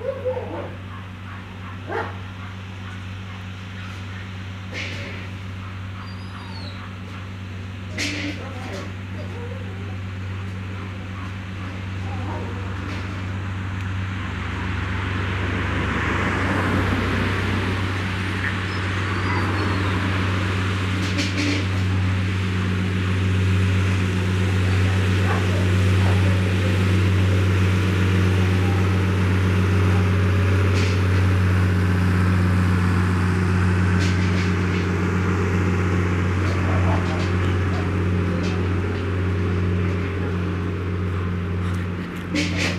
Thank you. Thank you.